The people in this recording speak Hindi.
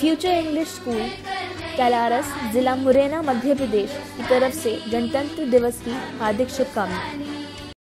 फ्यूचर इंग्लिश स्कूल कैलारस जिला मुरैना मध्य प्रदेश की तरफ़ से गणतंत्र दिवस की हार्दिक शुभकामनाएँ।